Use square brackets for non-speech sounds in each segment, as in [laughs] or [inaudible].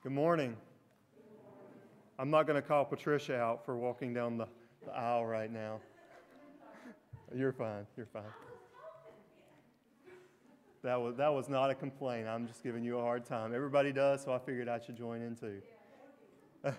Good morning. I'm not going to call Patricia out for walking down the, the aisle right now. You're fine. You're fine. That was, that was not a complaint. I'm just giving you a hard time. Everybody does, so I figured I should join in too. [laughs]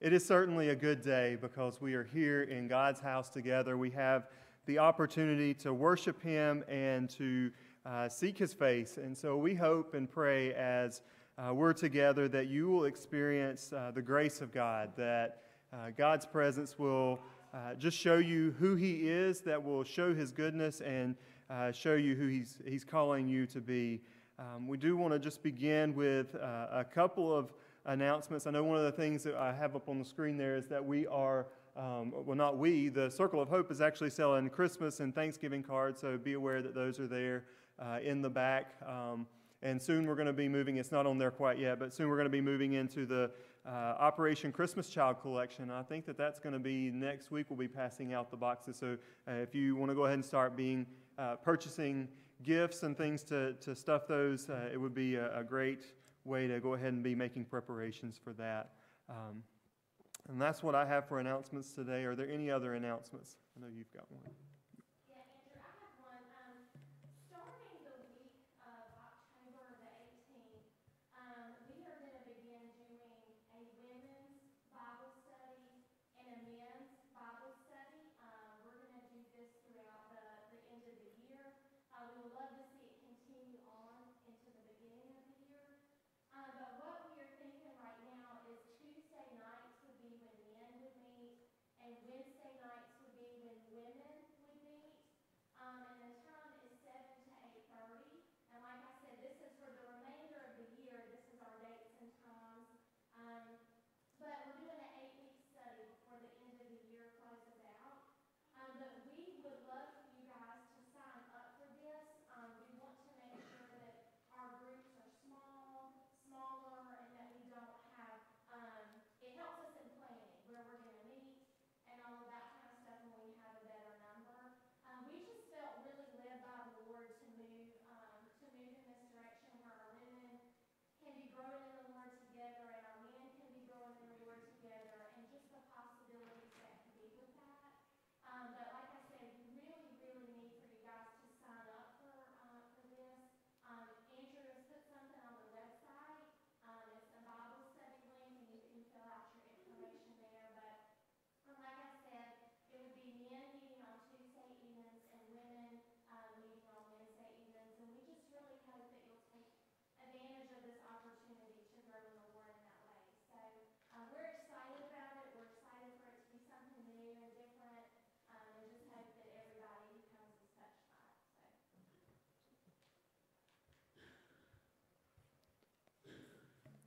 it is certainly a good day because we are here in God's house together. We have the opportunity to worship Him and to uh, seek His face. And so we hope and pray as uh, we're together that you will experience uh, the grace of God, that uh, God's presence will uh, just show you who He is, that will show His goodness and uh, show you who He's, he's calling you to be. Um, we do want to just begin with a couple of announcements. I know one of the things that I have up on the screen there is that we are um, well, not we, the Circle of Hope is actually selling Christmas and Thanksgiving cards, so be aware that those are there uh, in the back. Um, and soon we're going to be moving, it's not on there quite yet, but soon we're going to be moving into the uh, Operation Christmas Child Collection. I think that that's going to be next week. We'll be passing out the boxes. So uh, if you want to go ahead and start being uh, purchasing gifts and things to, to stuff those, uh, it would be a, a, great way to go ahead and be making preparations for that. Um, and that's what I have for announcements today. Are there any other announcements? I know you've got one.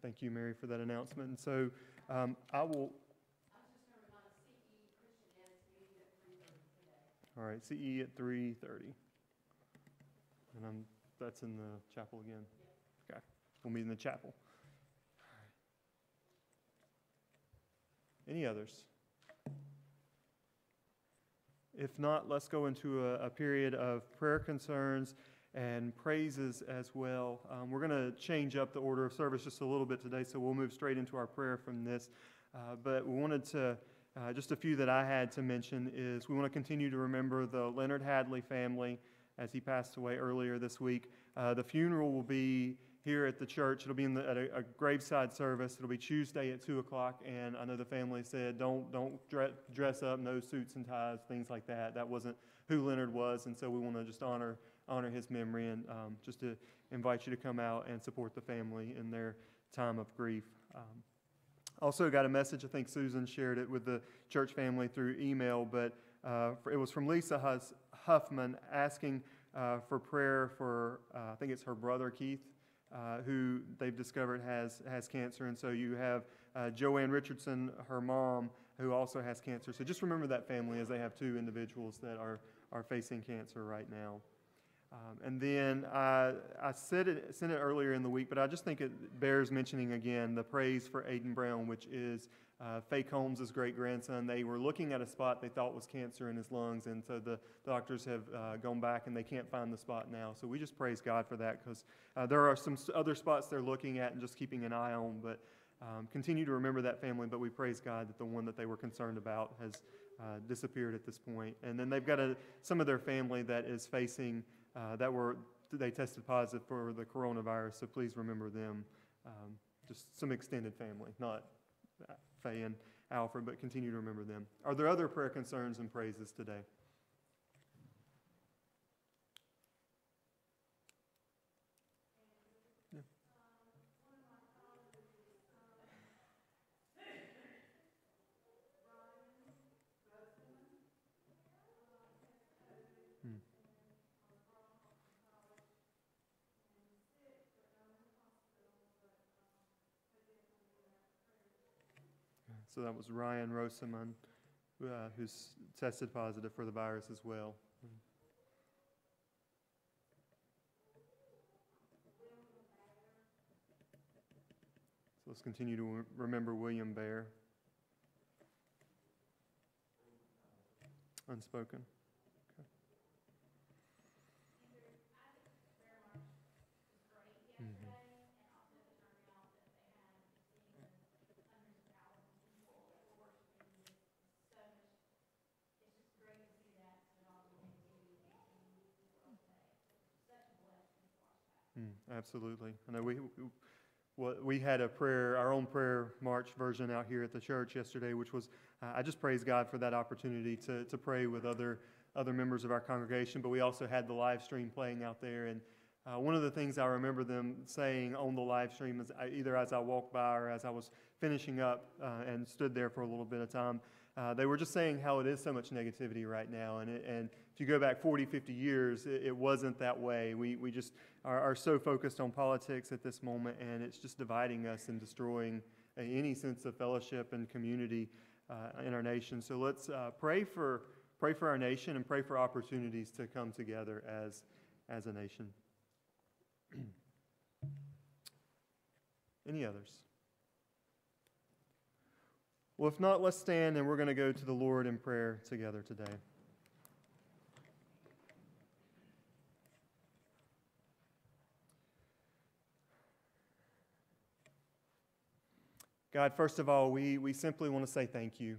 Thank you, Mary, for that announcement. And so um, I will. All right, CE at 3:30. And I'm, that's in the chapel again? Okay. We'll meet in the chapel. Any others? If not, let's go into a, a period of prayer concerns and praises as well. Um, we're going to change up the order of service just a little bit today, so we'll move straight into our prayer from this. Uh, but we wanted to, uh, just a few that I had to mention is we want to continue to remember the Leonard Hadley family as he passed away earlier this week. Uh, the funeral will be here at the church. It'll be in the, at a, a, graveside service. It'll be Tuesday at two o'clock, and I know the family said don't don't dress up, no suits and ties, things like that. That wasn't who Leonard was, and so we want to just honor honor his memory and um, just to invite you to come out and support the family in their time of grief. Um, also, got a message. I think Susan shared it with the church family through email, but uh, it was from Lisa Huffman asking uh, for prayer for, uh, I think it's her brother Keith, uh, who they've discovered has, has cancer. And so you have uh, Joanne Richardson, her mom, who also has cancer. So just remember that family as they have two individuals that are, are facing cancer right now. Um, and then I, I said it, sent it earlier in the week, but I just think it bears mentioning again the praise for Aiden Brown, which is uh, Faye Holmes' great grandson. They were looking at a spot they thought was cancer in his lungs, and so the doctors have uh, gone back and they can't find the spot now. So we just praise God for that because uh, there are some other spots they're looking at and just keeping an eye on. But um, continue to remember that family, but we praise God that the one that they were concerned about has uh, disappeared at this point. And then they've got a, some of their family that is facing uh, that were they tested positive for the coronavirus. So please remember them. Um, just some extended family, not Faye and Alfred, but continue to remember them. Are there other prayer concerns and praises today? So that was Ryan Rosamund, uh, who's tested positive for the virus as well. So let's continue to remember William Bear. Unspoken. Mm, absolutely. I know we, we, we had a prayer, our own prayer march version out here at the church yesterday, which was, uh, I just praise God for that opportunity to, to pray with other, other members of our congregation. But we also had the live stream playing out there. And uh, one of the things I remember them saying on the live stream is I, either as I walked by or as I was finishing up uh, and stood there for a little bit of time, uh, they were just saying how it is so much negativity right now. And, it, and if you go back 40, 50 years, it, it wasn't that way. We, we just are, are, so focused on politics at this moment, and it's just dividing us and destroying any sense of fellowship and community uh, in our nation. So let's uh, pray, for, pray for our nation and pray for opportunities to come together as, as a nation. [clears throat] Any others? Well, if not, let's stand and we're going to go to the Lord in prayer together today. God, first of all, we, we simply want to say thank you.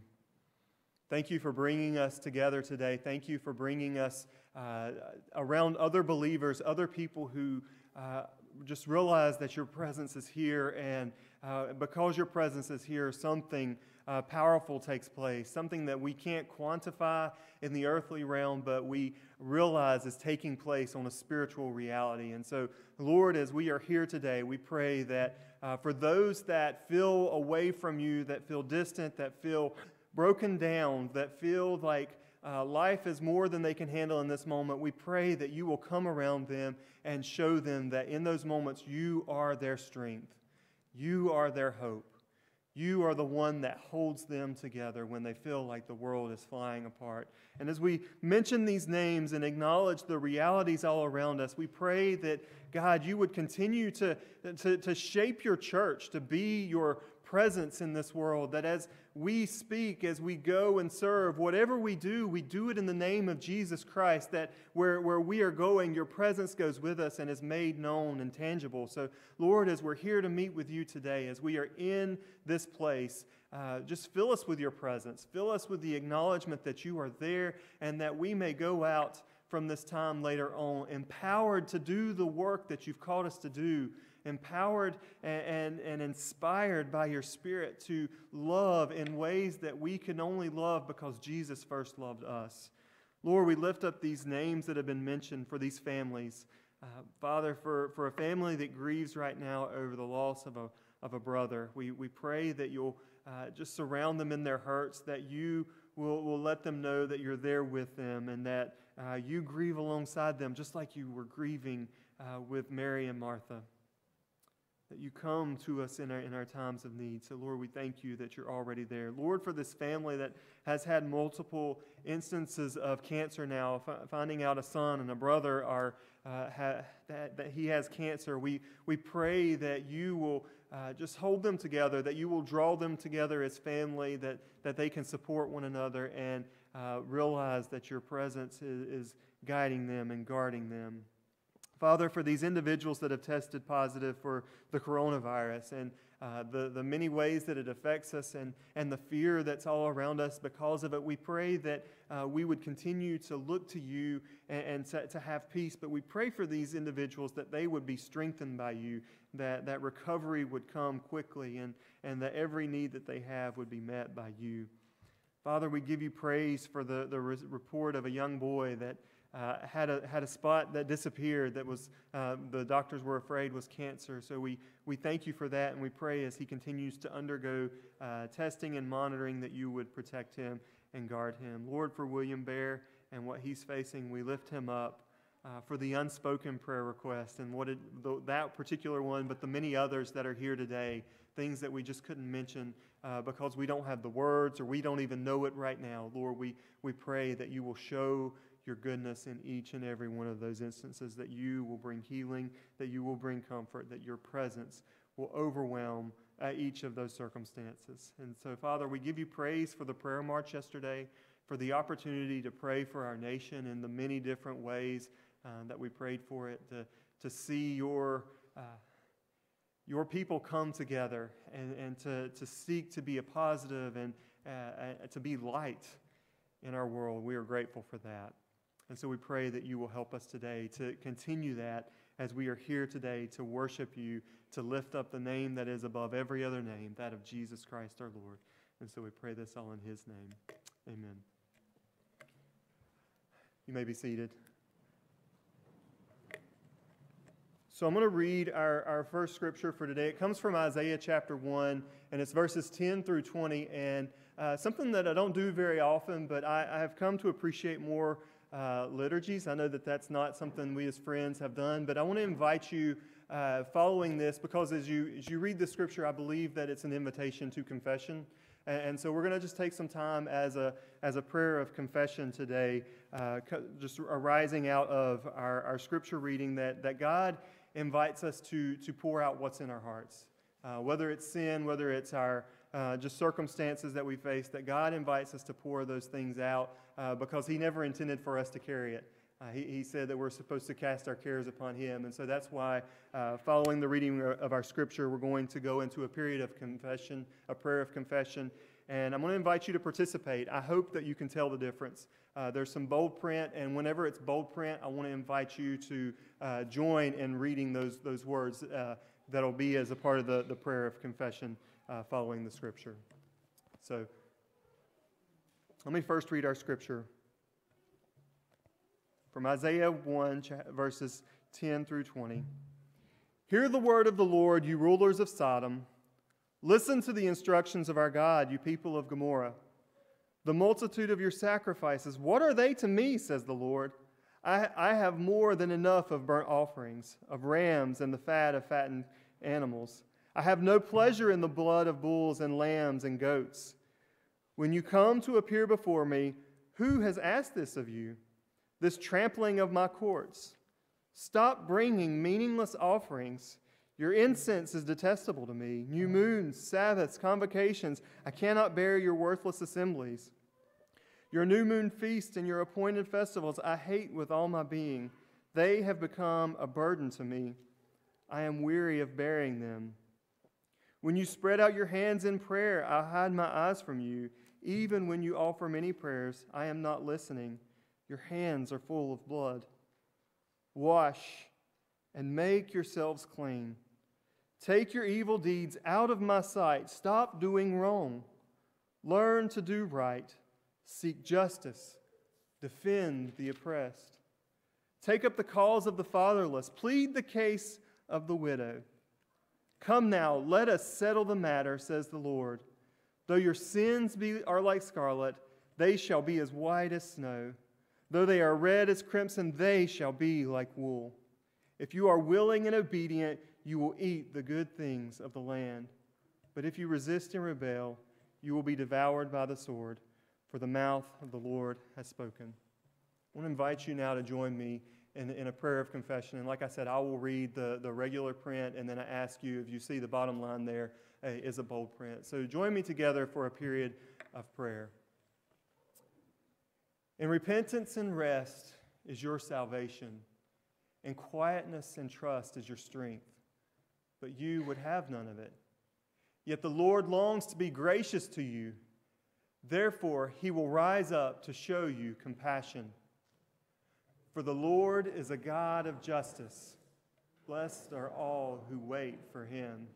Thank you for bringing us together today. Thank you for bringing us uh, around other believers, other people who uh, just realize that your presence is here, and uh, because your presence is here, something uh, powerful takes place, something that we can't quantify in the earthly realm, but we realize is taking place on a spiritual reality. And so, Lord, as we are here today, we pray that uh, for those that feel away from you, that feel distant, that feel broken down, that feel like uh, life is more than they can handle in this moment, we pray that you will come around them and show them that in those moments you are their strength, you are their hope. You are the one that holds them together when they feel like the world is flying apart. And as we mention these names and acknowledge the realities all around us, we pray that, God, you would continue to, to, to shape your church, to be your presence in this world, that as we speak, as we go and serve, whatever we do, we do it in the name of Jesus Christ, that where, where we are going, your presence goes with us and is made known and tangible. So, Lord, as we're here to meet with you today, as we are in this place, uh, just fill us with your presence. Fill us with the acknowledgement that you are there and that we may go out from this time later on empowered to do the work that you've called us to do empowered and, and, and, inspired by your Spirit to love in ways that we can only love because Jesus first loved us. Lord, we lift up these names that have been mentioned for these families. Uh, Father, for, for a family that grieves right now over the loss of a, of a brother, we, we pray that you'll uh, just surround them in their hurts, that you will, will let them know that you're there with them and that uh, you grieve alongside them just like you were grieving uh, with Mary and Martha that you come to us in our, in our times of need. So, Lord, we thank you that you're already there. Lord, for this family that has had multiple instances of cancer now, f- finding out a son and a brother are, uh, ha, that, that he has cancer. We, we pray that you will uh, just hold them together, that you will draw them together as family, that, that they can support one another and uh, realize that your presence is, is guiding them and guarding them. Father, for these individuals that have tested positive for the coronavirus and uh, the, the many ways that it affects us and, and the fear that's all around us because of it, we pray that uh, we would continue to look to you and, and to, to have peace. But we pray for these individuals that they would be strengthened by you, that, that recovery would come quickly, and, and that every need that they have would be met by you. Father, we give you praise for the, the report of a young boy that uh, had, a, had a spot that disappeared that was, uh, the doctors were afraid was cancer. So we, we thank you for that, and we pray as he continues to undergo uh, testing and monitoring that you would protect him and guard him. Lord, for William Bear and what he's facing, we lift him up. Uh, for the unspoken prayer request and what it, the, that particular one, but the many others that are here today, things that we just couldn't mention uh, because we don't have the words or we don't even know it right now. Lord, we, we pray that you will show your goodness in each and every one of those instances, that you will bring healing, that you will bring comfort, that your presence will overwhelm uh, each of those circumstances. And so, Father, we give you praise for the prayer march yesterday, for the opportunity to pray for our nation in the many different ways uh, that we prayed for it, to, to see your. Uh, your people come together and, and to, to seek to be a positive and uh, uh to be light in our world. We are grateful for that. And so we pray that you will help us today to continue that as we are here today to worship you, to lift up the name that is above every other name, that of Jesus Christ our Lord. And so we pray this all in his name. Amen. You may be seated. So I'm going to read our, our first scripture for today. It comes from Isaiah chapter 1, and it's verses 10 through 20. And uh, something that I don't do very often, but I, I have come to appreciate more uh, liturgies. I know that that's not something we as friends have done, but I want to invite you uh, following this because as you, as you read the scripture, I believe that it's an invitation to confession. And, and so we're going to just take some time as a, as a prayer of confession today, uh, just arising out of our, our scripture reading that, that God invites us to, to pour out what's in our hearts. Uh, whether it's sin, whether it's our uh, just circumstances that we face, that God invites us to pour those things out uh, because He never intended for us to carry it. Uh, he, he, said that we're supposed to cast our cares upon Him. And so that's why, uh, following the reading of our scripture, we're going to go into a period of confession, a prayer of confession. And I'm going to invite you to participate. I hope that you can tell the difference. Uh, there's some bold print, and whenever it's bold print, I want to invite you to uh, join in reading those, those words uh, that'll be as a part of the, the prayer of confession uh, following the scripture. So let me first read our scripture from Isaiah 1, verses 10 through 20. Hear the word of the Lord, you rulers of Sodom. Listen to the instructions of our God, you people of Gomorrah. The multitude of your sacrifices, what are they to me, says the Lord? I, I have more than enough of burnt offerings, of rams and the fat of fattened animals. I have no pleasure in the blood of bulls and lambs and goats. When you come to appear before me, who has asked this of you? This trampling of my courts. Stop bringing meaningless offerings. Your incense is detestable to me. New moons, Sabbaths, convocations. I cannot bear your worthless assemblies. Your new moon feasts and your appointed festivals I hate with all my being. They have become a burden to me. I am weary of bearing them. When you spread out your hands in prayer, I hide my eyes from you. Even when you offer many prayers, I am not listening. Your hands are full of blood. Wash and make yourselves clean. Take your evil deeds out of my sight. Stop doing wrong. Learn to do right. Seek justice. Defend the oppressed. Take up the cause of the fatherless. Plead the case of the widow. Come now, let us settle the matter, says the Lord. Though your sins be, are like scarlet, they shall be as white as snow. Though they are red as crimson, they shall be like wool. If you are willing and obedient, you will eat the good things of the land. But if you resist and rebel, you will be devoured by the sword, for the mouth of the Lord has spoken. I want to invite you now to join me in, in a prayer of confession. And like I said, I will read the, the regular print, and then I ask you if you see the bottom line there is a bold print. So join me together for a period of prayer. In repentance and rest is your salvation, and quietness and trust is your strength. But you would have none of it. Yet the Lord longs to be gracious to you. Therefore, he will rise up to show you compassion. For the Lord is a God of justice. Blessed are all who wait for him.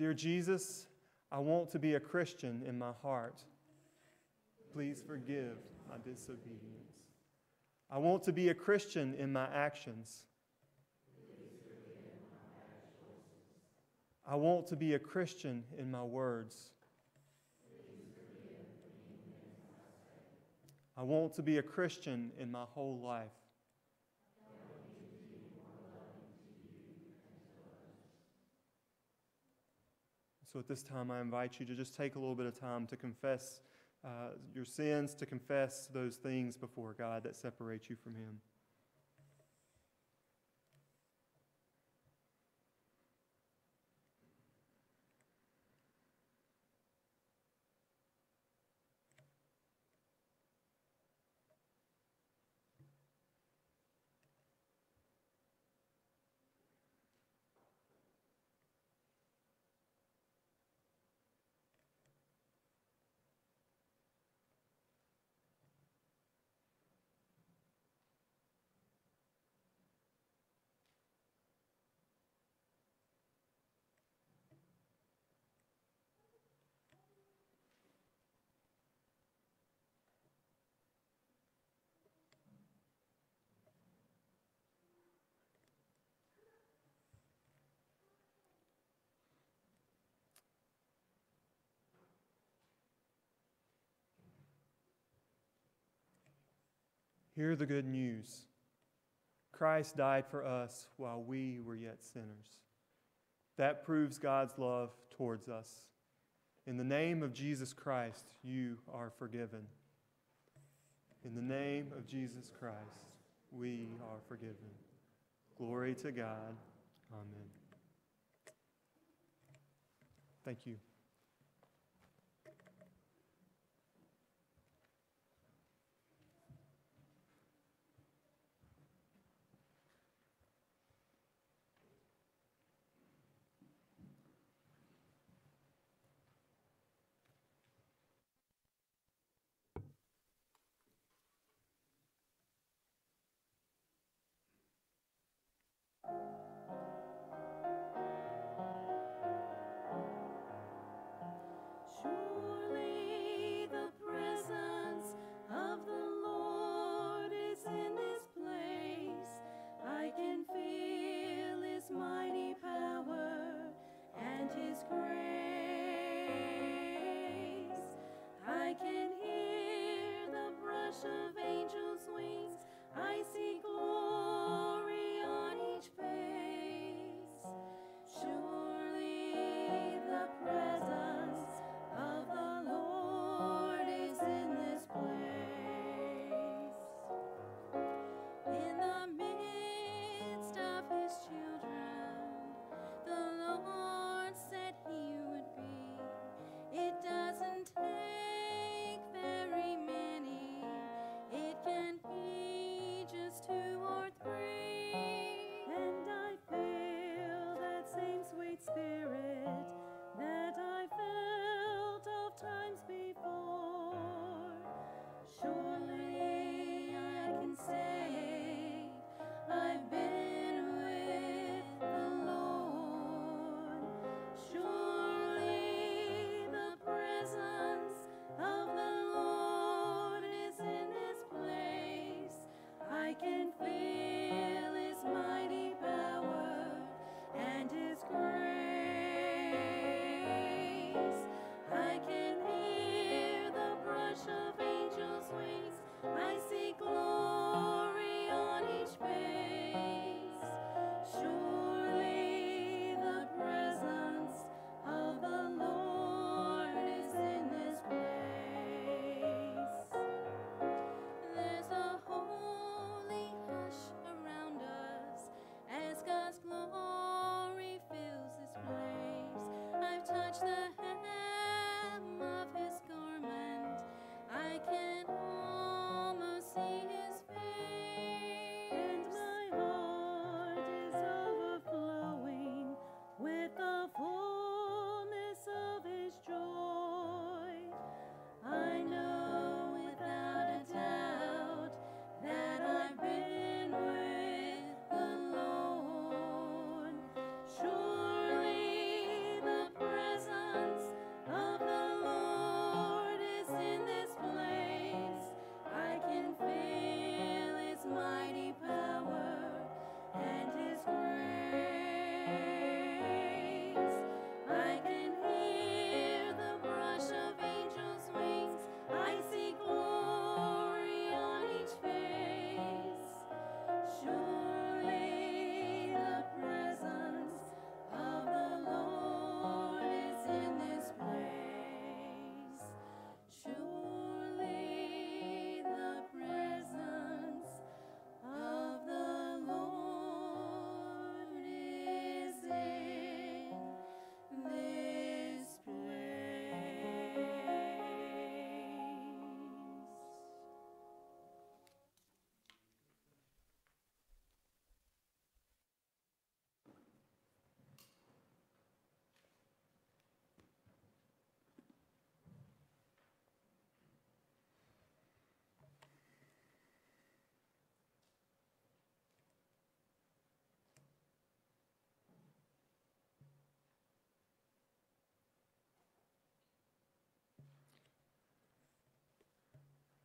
Dear Jesus, I want to be a Christian in my heart. Please forgive my disobedience. I want to be a Christian in my actions. I want to be a Christian in my words. I want to be a Christian in my whole life. So at this time, I invite you to just take a little bit of time to confess uh, your sins, to confess those things before God that separate you from Him. Hear the good news. Christ died for us while we were yet sinners. That proves God's love towards us. In the name of Jesus Christ, you are forgiven. In the name of Jesus Christ, we are forgiven. Glory to God. Amen. Thank you.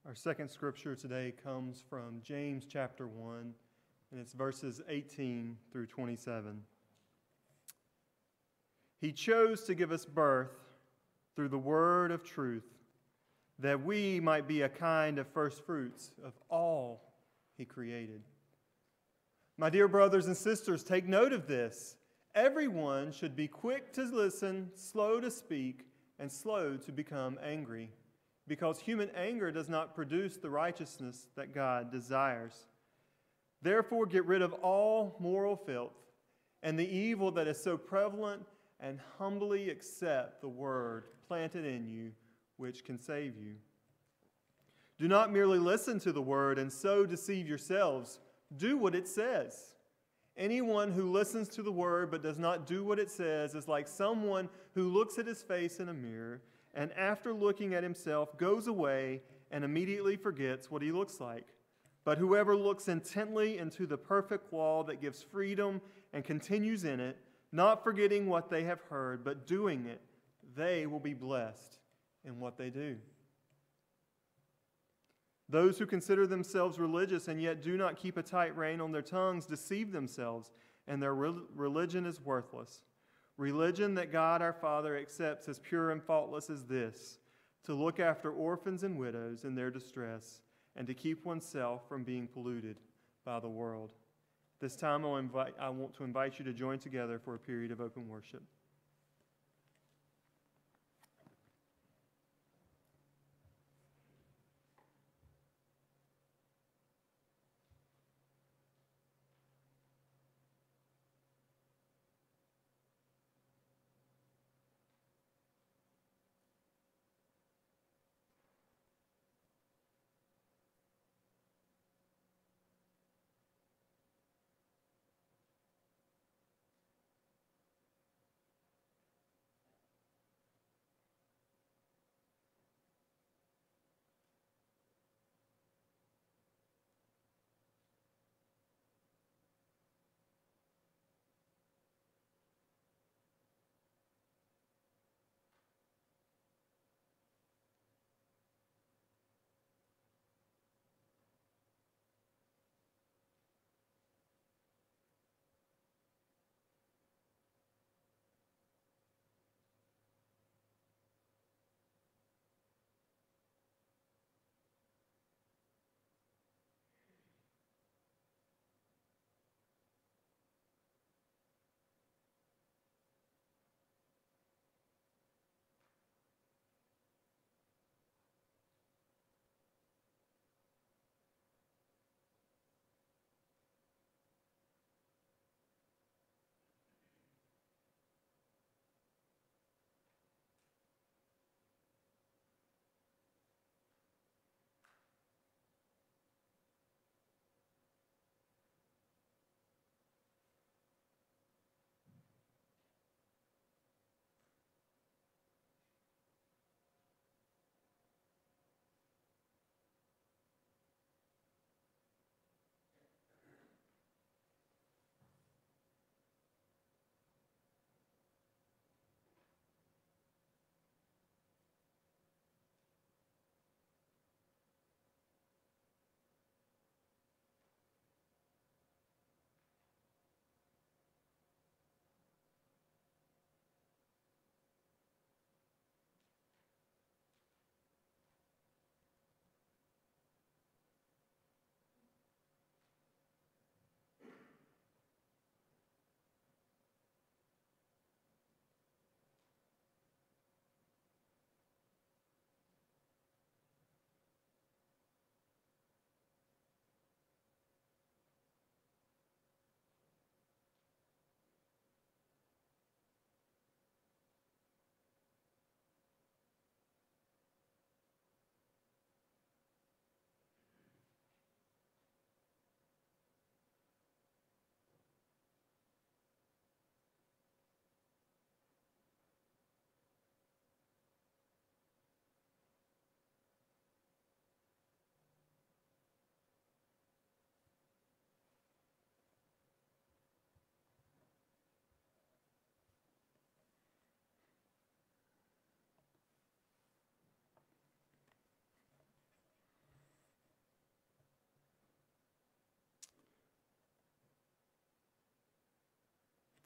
Our second scripture today comes from James chapter 1, and it's verses 18 through 27. He chose to give us birth through the word of truth, that we might be a kind of first fruits of all he created. My dear brothers and sisters, take note of this. Everyone should be quick to listen, slow to speak, and slow to become angry because human anger does not produce the righteousness that God desires. Therefore, get rid of all moral filth and the evil that is so prevalent, and humbly accept the word planted in you, which can save you. Do not merely listen to the word and so deceive yourselves. Do what it says. Anyone who listens to the word but does not do what it says is like someone who looks at his face in a mirror and after looking at himself goes away and immediately forgets what he looks like. But whoever looks intently into the perfect law that gives freedom and continues in it, not forgetting what they have heard, but doing it, they will be blessed in what they do. Those who consider themselves religious and yet do not keep a tight rein on their tongues deceive themselves, and their religion is worthless. Religion that God our Father accepts as pure and faultless as this to look after orphans and widows in their distress and to keep oneself from being polluted by the world. This time I'll invite, I want to invite you to join together for a period of open worship.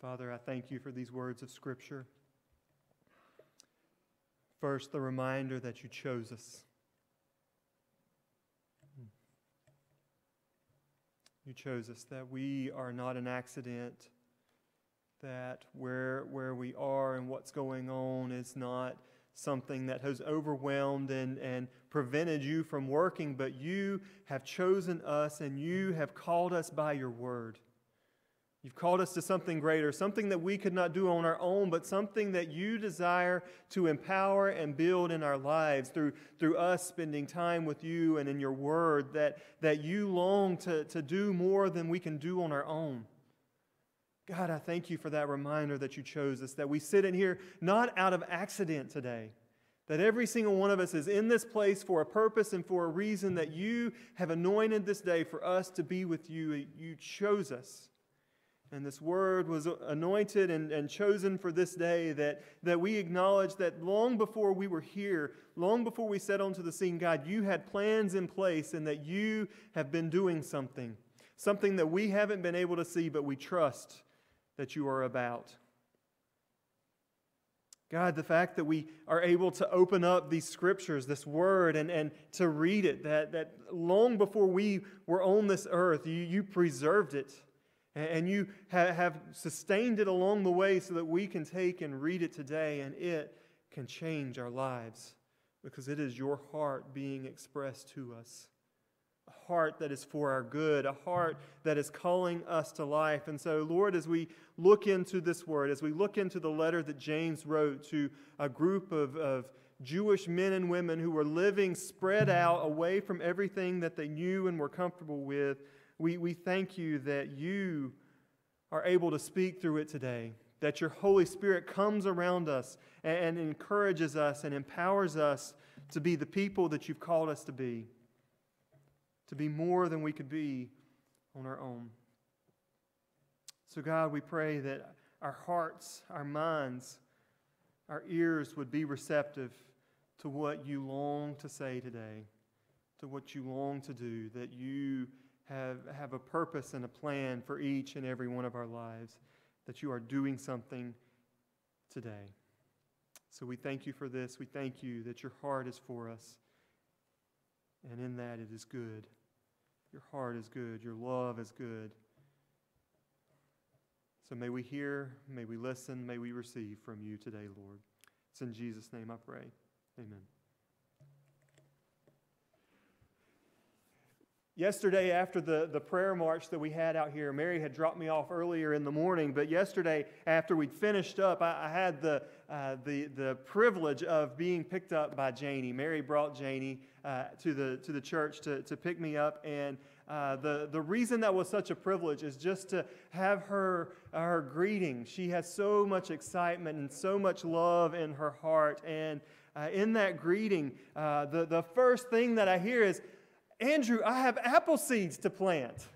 Father, I thank you for these words of Scripture. First, the reminder that you chose us. You chose us, that we are not an accident, that where, where we are and what's going on is not something that has overwhelmed and, and prevented you from working, but you have chosen us and you have called us by your word. You've called us to something greater, something that we could not do on our own, but something that you desire to empower and build in our lives through, through us spending time with you and in your word, that, that you long to, to do more than we can do on our own. God, I thank you for that reminder that you chose us, that we sit in here not out of accident today, that every single one of us is in this place for a purpose and for a reason that you have anointed this day for us to be with you. You chose us. And this word was anointed and, and chosen for this day that, that we acknowledge that long before we were here, long before we set onto the scene, God, you had plans in place and that you have been doing something, something that we haven't been able to see, but we trust that you are about. God, the fact that we are able to open up these scriptures, this word, and, and to read it, that, that long before we were on this earth, you, you preserved it and you have sustained it along the way so that we can take and read it today and it can change our lives because it is your heart being expressed to us. A heart that is for our good, a heart that is calling us to life. And so, Lord, as we look into this word, as we look into the letter that James wrote to a group of, of Jewish men and women who were living spread out away from everything that they knew and were comfortable with, we, we thank you that you are able to speak through it today, that your Holy Spirit comes around us and, and encourages us and empowers us to be the people that you've called us to be, to be more than we could be on our own. So, God, we pray that our hearts, our minds, our ears would be receptive to what you long to say today, to what you long to do, that you have, have a purpose and a plan for each and every one of our lives, that you are doing something today. So we thank you for this. We thank you that your heart is for us. And in that it is good. Your heart is good. Your love is good. So may we hear, may we listen, may we receive from you today, Lord. It's in Jesus' name I pray. Amen. Yesterday, after the, the prayer march that we had out here, Mary had dropped me off earlier in the morning. But yesterday, after we'd finished up, I, I had the, uh, the, the privilege of being picked up by Janie. Mary brought Janie uh, to, the, to the church to, to pick me up. And uh, the, the reason that was such a privilege is just to have her, her greeting. She has so much excitement and so much love in her heart. And uh, in that greeting, uh, the, the first thing that I hear is, Andrew, I have apple seeds to plant.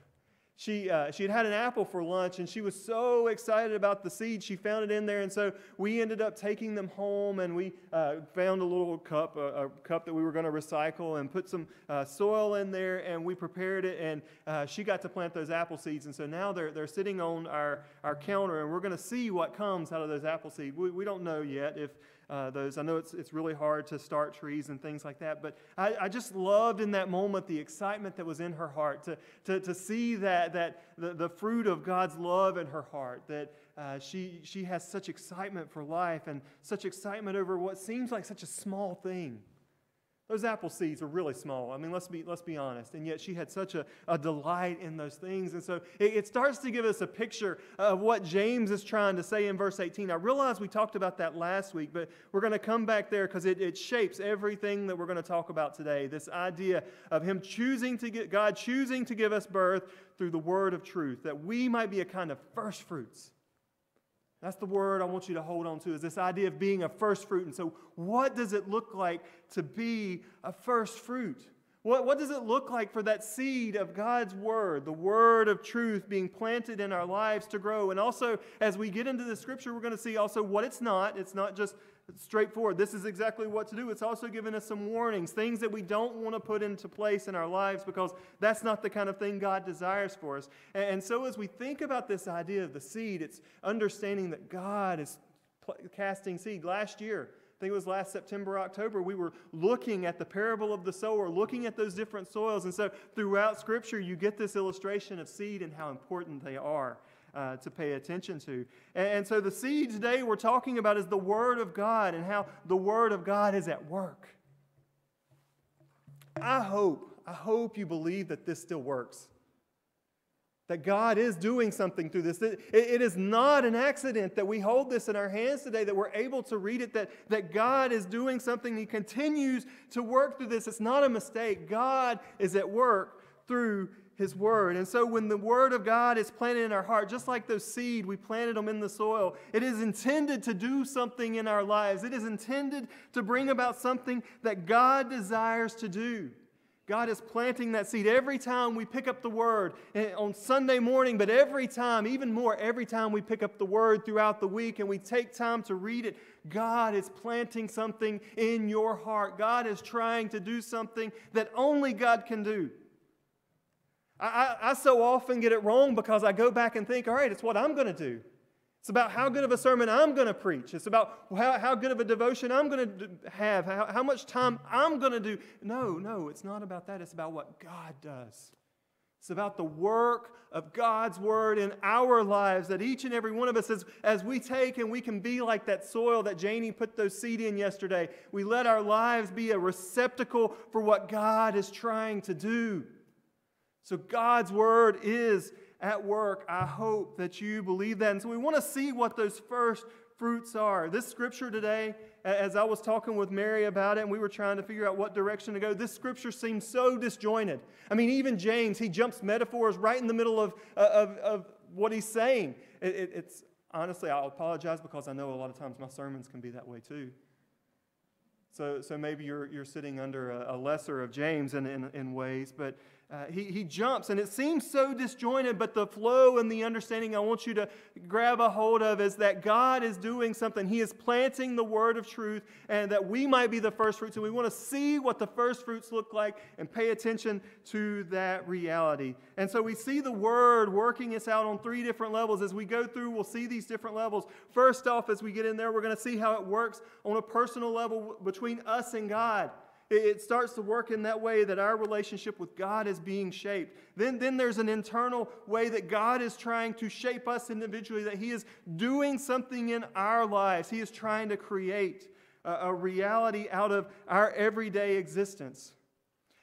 She, uh, she had had an apple for lunch and she was so excited about the seeds. She found it in there. And so we ended up taking them home and we uh, found a little cup, a, a, cup that we were going to recycle and put some uh, soil in there and we prepared it. And uh, she got to plant those apple seeds. And so now they're, they're sitting on our, our counter and we're going to see what comes out of those apple seeds. We, we don't know yet if uh, those. I know it's, it's really hard to start trees and things like that, but I, I just loved in that moment the excitement that was in her heart to, to, to see that, that the, the fruit of God's love in her heart, that uh, she, she has such excitement for life and such excitement over what seems like such a small thing. Those apple seeds were really small. I mean, let's be, let's be honest. And yet she had such a, a delight in those things. And so it, it, starts to give us a picture of what James is trying to say in verse 18. I realize we talked about that last week, but we're going to come back there because it, it shapes everything that we're going to talk about today. This idea of him choosing to get, God choosing to give us birth through the word of truth, that we might be a kind of first fruits that's the word I want you to hold on to is this idea of being a first fruit. And so, what does it look like to be a first fruit? What, what does it look like for that seed of God's Word, the Word of truth being planted in our lives to grow? And also, as we get into the scripture, we're going to see also what it's not. It's not just straightforward. This is exactly what to do. It's also given us some warnings, things that we don't want to put into place in our lives because that's not the kind of thing God desires for us. And, so, as we think about this idea of the seed, it's understanding that God is casting seed. Last year, I think it was last September, October, we were looking at the parable of the sower, looking at those different soils. And so throughout Scripture, you get this illustration of seed and how important they are. Uh, to pay attention to. And, and so the seed today we're talking about is the Word of God and how the Word of God is at work. I hope, I hope you believe that this still works that God is doing something through this. It, it is not an accident that we hold this in our hands today, that we're able to read it, that, that God is doing something. He continues to work through this. It's not a mistake. God is at work through His Word. And so when the Word of God is planted in our heart, just like those seed, we planted them in the soil, it is intended to do something in our lives. It is intended to bring about something that God desires to do. God is planting that seed every time we pick up the word eh, on Sunday morning, but every time, even more, every time we pick up the word throughout the week and we take time to read it, God is planting something in your heart. God is trying to do something that only God can do. I, I, I so often get it wrong because I go back and think, all right, it's what I'm going to do. It's about how good of a sermon I'm going to preach. It's about how, how good of a devotion I'm going to have, how, how much time I'm going to do. No, no, it's not about that. It's about what God does. It's about the work of God's word in our lives that each and every one of us, as, as we take and we can be like that soil that Janie put those seed in yesterday, we let our lives be a receptacle for what God is trying to do. So God's word is at work. I hope that you believe that. And so we want to see what those first fruits are. This scripture today, as I was talking with Mary about it, and we were trying to figure out what direction to go, this scripture seems so disjointed. I mean, even James, he jumps metaphors right in the middle of, uh, of, of what he's saying. It, it, it's honestly, I'll apologize because I know a lot of times my sermons can be that way too. So, so maybe you're, you're sitting under a, a lesser of James in, in, in ways, but uh, he, he jumps, and it seems so disjointed, but the flow and the understanding I want you to grab a hold of is that God is doing something. He is planting the word of truth, and that we might be the first fruits. And we want to see what the first fruits look like and pay attention to that reality. And so we see the word working us out on three different levels. As we go through, we'll see these different levels. First off, as we get in there, we're going to see how it works on a personal level between us and God. It starts to work in that way that our relationship with God is being shaped. Then, then there's an internal way that God is trying to shape us individually, that He is doing something in our lives. He is trying to create a, a reality out of our everyday existence.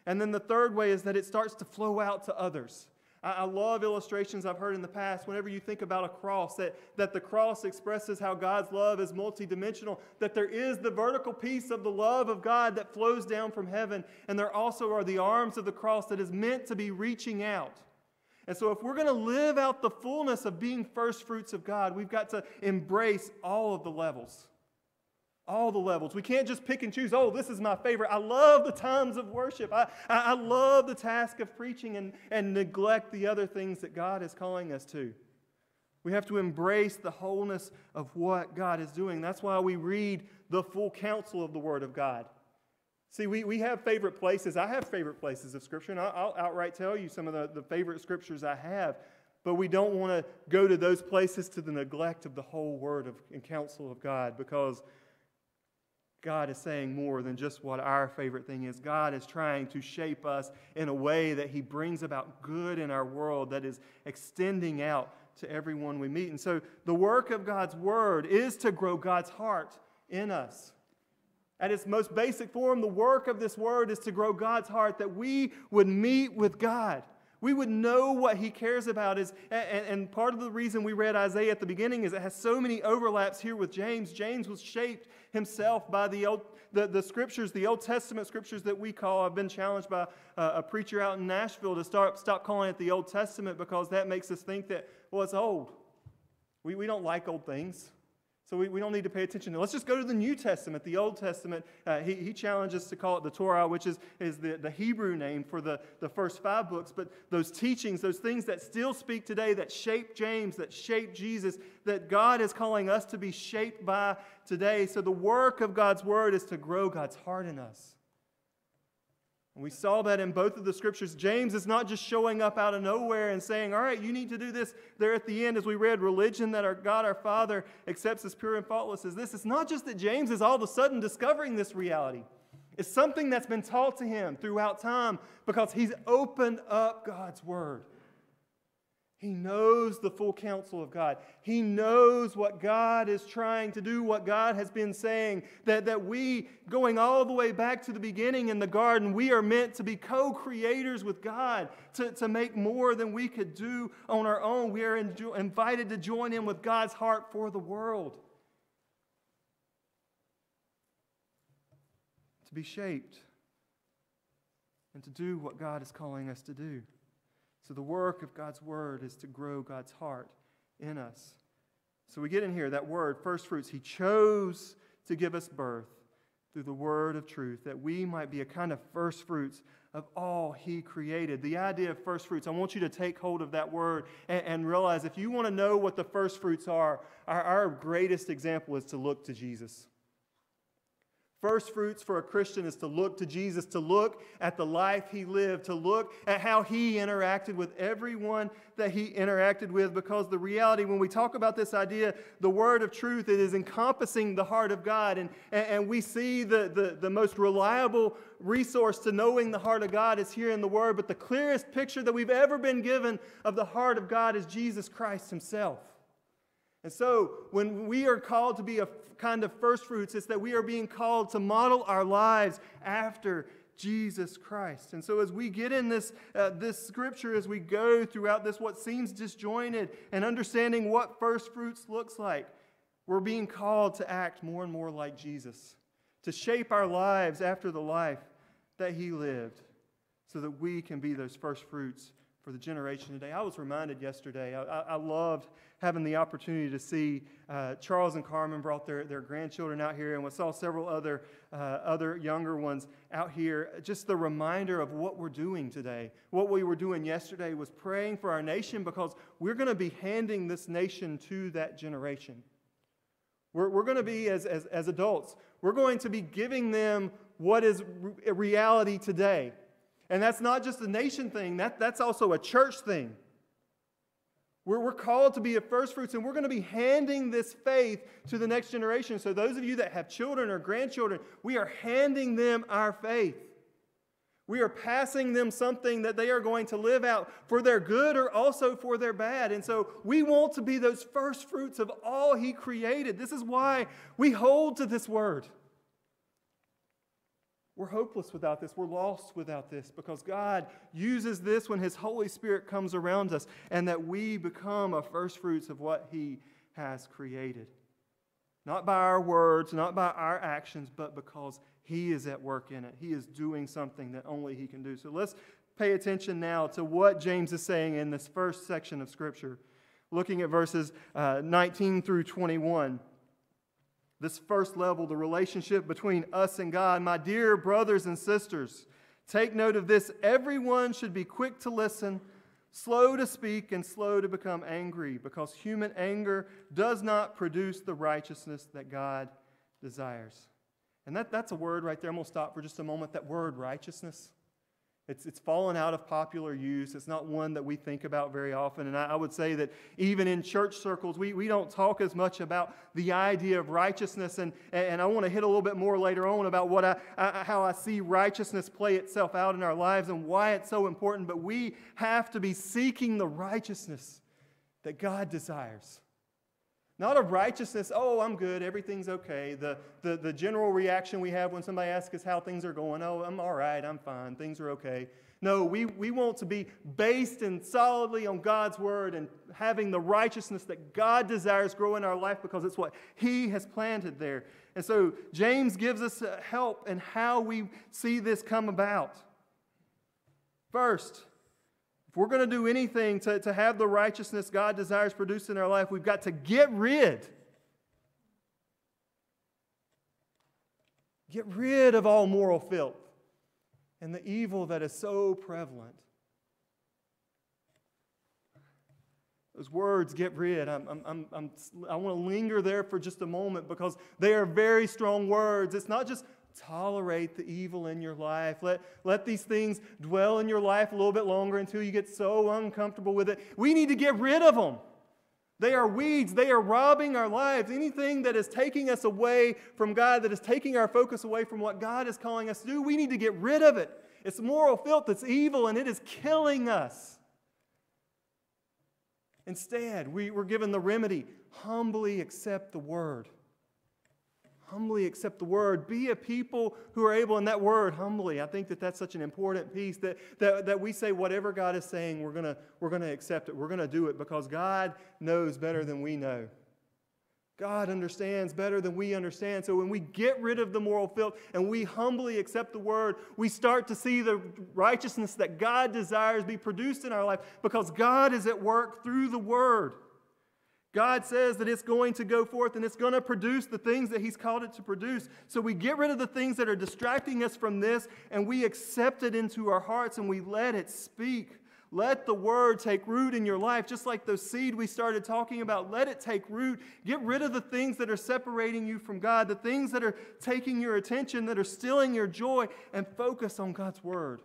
And then the third way is that it starts to flow out to others. I, love illustrations I've heard in the past. Whenever you think about a cross, that, that the cross expresses how God's love is multidimensional, that there is the vertical piece of the love of God that flows down from heaven, and there also are the arms of the cross that is meant to be reaching out. And so, if we're going to live out the fullness of being first fruits of God, we've got to embrace all of the levels all the levels. We can't just pick and choose, oh, this is my favorite. I love the times of worship. I, I, love the task of preaching and, and neglect the other things that God is calling us to. We have to embrace the wholeness of what God is doing. That's why we read the full counsel of the Word of God. See, we, we have favorite places. I have favorite places of Scripture, and I'll, I'll outright tell you some of the, the favorite Scriptures I have. But we don't want to go to those places to the neglect of the whole Word of, and counsel of God because God is saying more than just what our favorite thing is. God is trying to shape us in a way that He brings about good in our world that is extending out to everyone we meet. And so the work of God's Word is to grow God's heart in us. At its most basic form, the work of this Word is to grow God's heart that we would meet with God. We would know what he cares about. Is, and, and part of the reason we read Isaiah at the beginning is it has so many overlaps here with James. James was shaped himself by the, old, the, the scriptures, the Old Testament scriptures that we call. I've been challenged by a, a preacher out in Nashville to start, stop calling it the Old Testament because that makes us think that, well, it's old. We, we don't like old things. So we, we don't need to pay attention. Let's just go to the New Testament, the Old Testament. Uh, he, he challenges to call it the Torah, which is, is the, the Hebrew name for the, the first five books. But those teachings, those things that still speak today, that shape James, that shape Jesus, that God is calling us to be shaped by today. So the work of God's Word is to grow God's heart in us. And we saw that in both of the scriptures. James is not just showing up out of nowhere and saying, All right, you need to do this there at the end, as we read, religion that our God our Father accepts as pure and faultless as this. It's not just that James is all of a sudden discovering this reality, it's something that's been taught to him throughout time because he's opened up God's word. He knows the full counsel of God. He knows what God is trying to do, what God has been saying. That, that we, going all the way back to the beginning in the garden, we are meant to be co creators with God, to, to make more than we could do on our own. We are in, invited to join in with God's heart for the world. To be shaped and to do what God is calling us to do. So, the work of God's word is to grow God's heart in us. So, we get in here that word, first fruits. He chose to give us birth through the word of truth, that we might be a kind of first fruits of all He created. The idea of first fruits, I want you to take hold of that word and, and realize if you want to know what the first fruits are, our, our greatest example is to look to Jesus. First fruits for a Christian is to look to Jesus, to look at the life he lived, to look at how he interacted with everyone that he interacted with. Because the reality, when we talk about this idea, the word of truth, it is encompassing the heart of God. And, and we see the, the, the most reliable resource to knowing the heart of God is here in the word. But the clearest picture that we've ever been given of the heart of God is Jesus Christ himself. And so, when we are called to be a kind of first fruits, it's that we are being called to model our lives after Jesus Christ. And so, as we get in this, uh, this scripture, as we go throughout this, what seems disjointed, and understanding what first fruits looks like, we're being called to act more and more like Jesus, to shape our lives after the life that He lived, so that we can be those first fruits for the generation today. I was reminded yesterday, I, I loved having the opportunity to see uh, Charles and Carmen brought their, their grandchildren out here, and we saw several other, uh, other younger ones out here. Just the reminder of what we're doing today. What we were doing yesterday was praying for our nation because we're going to be handing this nation to that generation. We're, we're going to be, as, as, as adults, we're going to be giving them what is re- reality today. And that's not just a nation thing, that, that's also a church thing. We're, we're called to be a first fruits, and we're going to be handing this faith to the next generation. So, those of you that have children or grandchildren, we are handing them our faith. We are passing them something that they are going to live out for their good or also for their bad. And so we want to be those first fruits of all He created. This is why we hold to this word. We're hopeless without this. We're lost without this because God uses this when His Holy Spirit comes around us and that we become a first fruits of what He has created. Not by our words, not by our actions, but because He is at work in it. He is doing something that only He can do. So let's pay attention now to what James is saying in this first section of Scripture, looking at verses uh, 19 through 21 this first level, the relationship between us and God. My dear brothers and sisters, take note of this. Everyone should be quick to listen, slow to speak, and slow to become angry, because human anger does not produce the righteousness that God desires. And that, that's a word right there. I'm going to stop for just a moment. That word, righteousness. It's, it's fallen out of popular use. It's not one that we think about very often. And I, I, would say that even in church circles, we, we don't talk as much about the idea of righteousness. And, and I want to hit a little bit more later on about what I, I, how I see righteousness play itself out in our lives and why it's so important. But we have to be seeking the righteousness that God desires. Not of righteousness, oh, I'm good, everything's okay. The, the, the general reaction we have when somebody asks us how things are going, oh, I'm all right, I'm fine, things are okay. No, we, we want to be based and solidly on God's word and having the righteousness that God desires grow in our life because it's what He has planted there. And so James gives us uh, help in how we see this come about. First, if we're going to do anything to, to have the righteousness God desires produced in our life, we've got to get rid. Get rid of all moral filth and the evil that is so prevalent. Those words, get rid, I'm, I'm, I'm, i want to linger there for just a moment because they are very strong words. It's not just tolerate the evil in your life. Let, let these things dwell in your life a little bit longer until you get so uncomfortable with it. We need to get rid of them. They are weeds. They are robbing our lives. Anything that is taking us away from God, that is taking our focus away from what God is calling us to do, we need to get rid of it. It's moral filth, it's evil, and it is killing us. Instead, we were given the remedy humbly accept the word humbly accept the word. Be a people who are able, in that word, humbly. I think that that's such an important piece that, that, that we say whatever God is saying, we're going we're going to accept it. We're going to do it because God knows better than we know. God understands better than we understand. So when we get rid of the moral filth and we humbly accept the word, we start to see the righteousness that God desires be produced in our life because God is at work through the word. God says that it's going to go forth and it's going to produce the things that He's called it to produce. So we get rid of the things that are distracting us from this and we accept it into our hearts and we let it speak. Let the word take root in your life, just like the seed we started talking about. Let it take root. Get rid of the things that are separating you from God, the things that are taking your attention, that are stealing your joy, and focus on God's word.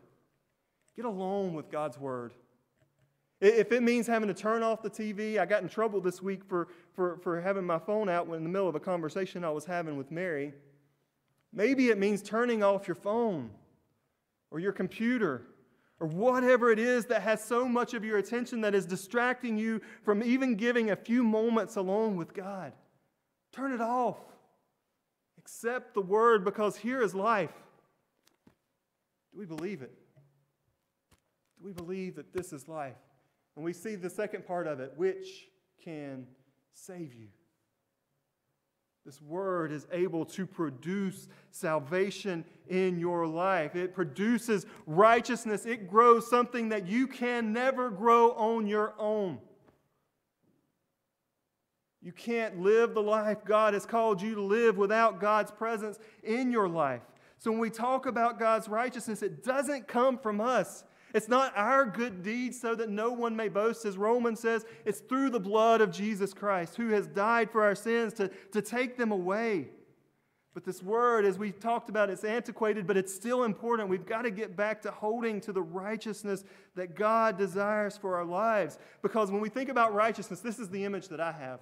Get alone with God's word. If it means having to turn off the TV, I got in trouble this week for, for, for having my phone out when in the middle of a conversation I was having with Mary. Maybe it means turning off your phone or your computer or whatever it is that has so much of your attention that is distracting you from even giving a few moments alone with God. Turn it off. Accept the word because here is life. Do we believe it? Do we believe that this is life? And we see the second part of it, which can save you. This word is able to produce salvation in your life. It produces righteousness. It grows something that you can never grow on your own. You can't live the life God has called you to live without God's presence in your life. So when we talk about God's righteousness, it doesn't come from us. It's not our good deeds so that no one may boast, as Romans says. It's through the blood of Jesus Christ, who has died for our sins to, to take them away. But this word, as we talked about, it's antiquated, but it's still important. We've got to get back to holding to the righteousness that God desires for our lives. Because when we think about righteousness, this is the image that I have.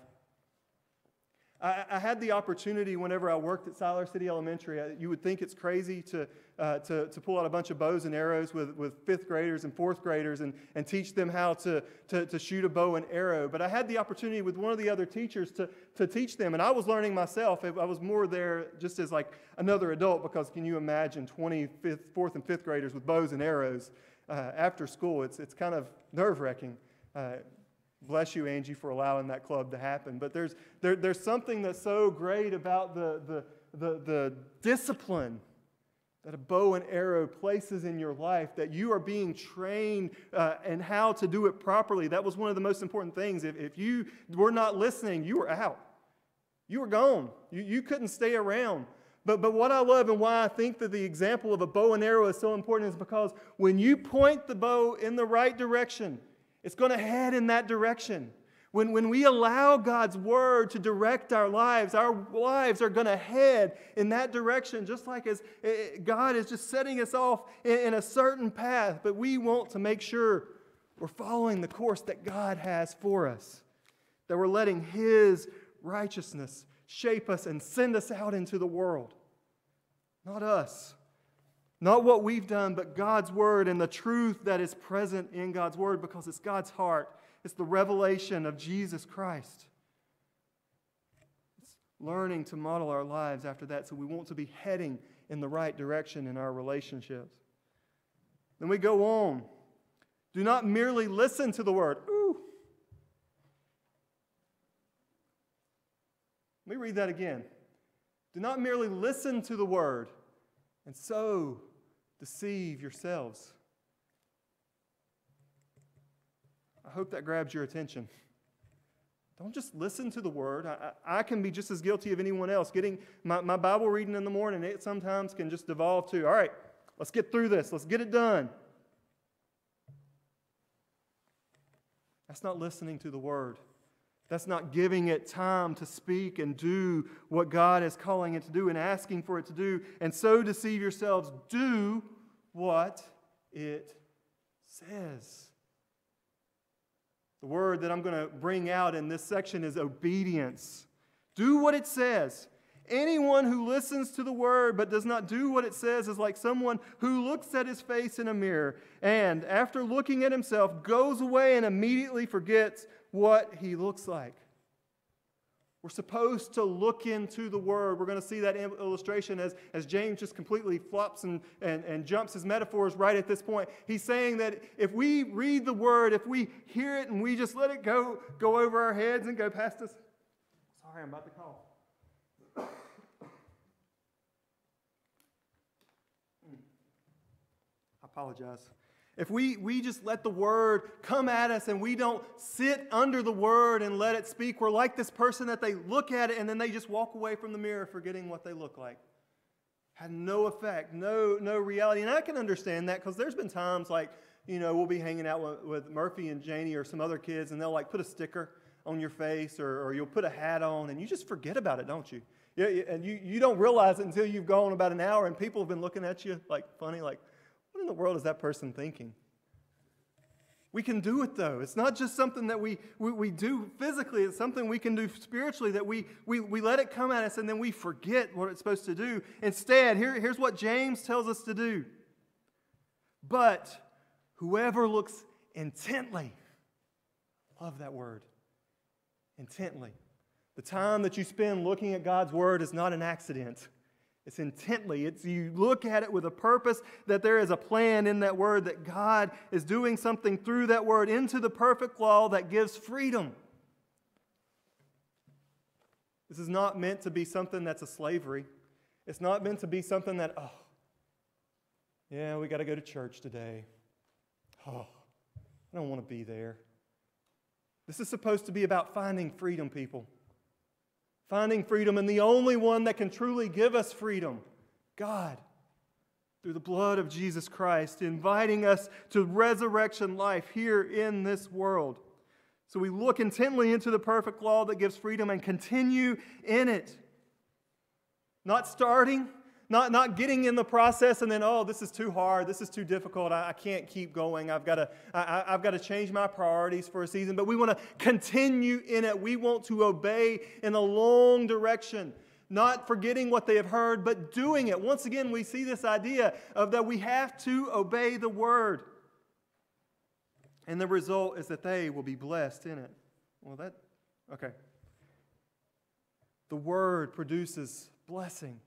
I, I had the opportunity whenever I worked at Siler City Elementary. I, you would think it's crazy to, uh, to, to pull out a bunch of bows and arrows with, with fifth graders and fourth graders and, and teach them how to, to, to shoot a bow and arrow. But I had the opportunity with one of the other teachers to, to teach them, and I was learning myself. I was more there just as like another adult because can you imagine 25th, fourth, and fifth graders with bows and arrows uh, after school? It's, it's kind of nerve wracking. Uh, Bless you, Angie, for allowing that club to happen. But there's, there, there's something that's so great about the, the, the, the discipline that a bow and arrow places in your life, that you are being trained uh, and how to do it properly. That was one of the most important things. If, if you were not listening, you were out. You were gone. You, you couldn't stay around. But, but what I love and why I think that the example of a bow and arrow is so important is because when you point the bow in the right direction, it's going to head in that direction. When, when we allow God's word to direct our lives, our lives are going to head in that direction, just like as eh, eh, God is just setting us off in, in a certain path. But we want to make sure we're following the course that God has for us, that we're letting His righteousness shape us and send us out into the world, not us. Not what we've done, but God's Word and the truth that is present in God's Word because it's God's heart. It's the revelation of Jesus Christ. It's learning to model our lives after that so we want to be heading in the right direction in our relationships. Then we go on. Do not merely listen to the Word. Ooh. Let me read that again. Do not merely listen to the Word and so deceive yourselves. I hope that grabs your attention. Don't just listen to the word. I, I, can be just as guilty of anyone else. Getting my, my Bible reading in the morning, it sometimes can just devolve to, all right, let's get through this, let's get it done. That's not listening to the word. That's not giving it time to speak and do what God is calling it to do and asking for it to do. And so deceive yourselves. Do what it says. The word that I'm going to bring out in this section is obedience. Do what it says. Anyone who listens to the word but does not do what it says is like someone who looks at his face in a mirror and, after looking at himself, goes away and immediately forgets what he looks like. We're supposed to look into the Word. We're going to see that illustration as, as James just completely flops and, and, and jumps his metaphors right at this point. He's saying that if we read the Word, if we hear it and we just let it go, go over our heads and go past us. Sorry, I'm about to call. [coughs] Hmm. I apologize. If we, we just let the word come at us and we don't sit under the word and let it speak, we're like this person that they look at it and then they just walk away from the mirror forgetting what they look like. Had no effect, no, no reality. And I can understand that because there's been times like, you know, we'll be hanging out with, with, Murphy and Janie or some other kids and they'll like put a sticker on your face or, or you'll put a hat on and you just forget about it, don't you? Yeah, and you, you don't realize it until you've gone about an hour and people have been looking at you like funny, like, in the world is that person thinking? We can do it though. It's not just something that we, we, we do physically, it's something we can do spiritually that we, we, we let it come at us and then we forget what it's supposed to do. Instead, here, here's what James tells us to do. But whoever looks intently, love that word, intently. The time that you spend looking at God's word is not an accident. It's intently. It's you look at it with a purpose that there is a plan in that word that God is doing something through that word into the perfect law that gives freedom. This is not meant to be something that's a slavery. It's not meant to be something that, oh, yeah, we got to go to church today. Oh, I don't want to be there. This is supposed to be about finding freedom, people finding freedom, and the only one that can truly give us freedom God, through the blood of Jesus Christ, inviting us to resurrection life here in this world. So we look intently into the perfect law that gives freedom and continue in it. Not starting, not, not getting in the process and then, oh, this is too hard, this is too difficult, I, I can't keep going, I've got, to, I, I've got to change my priorities for a season. But we want to continue in it. We want to obey in a long direction, not forgetting what they have heard, but doing it. Once again, we see this idea of that we have to obey the word. And the result is that they will be blessed in it. Well, that, okay. The word produces blessing.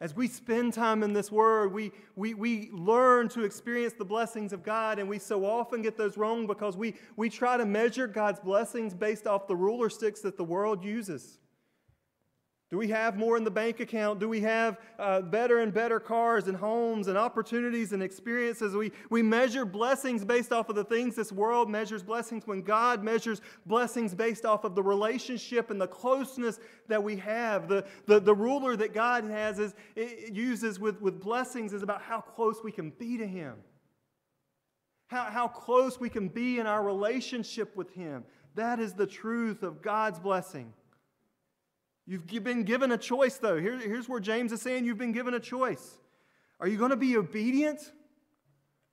As we spend time in this word, we, we, we learn to experience the blessings of God, and we so often get those wrong because we, we try to measure God's blessings based off the ruler sticks that the world uses. Do we have more in the bank account? Do we have uh, better and better cars and homes and opportunities and experiences? We, we measure blessings based off of the things this world measures blessings when God measures blessings based off of the relationship and the closeness that we have. The, the, the ruler that God has is, uses with, with blessings is about how close we can be to Him, how, how close we can be in our relationship with Him. That is the truth of God's blessing. You've been given a choice, though. Here, here's where James is saying you've been given a choice. Are you going to be obedient